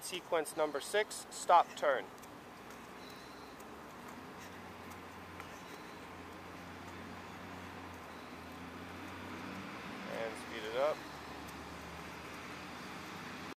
sequence number six, stop turn.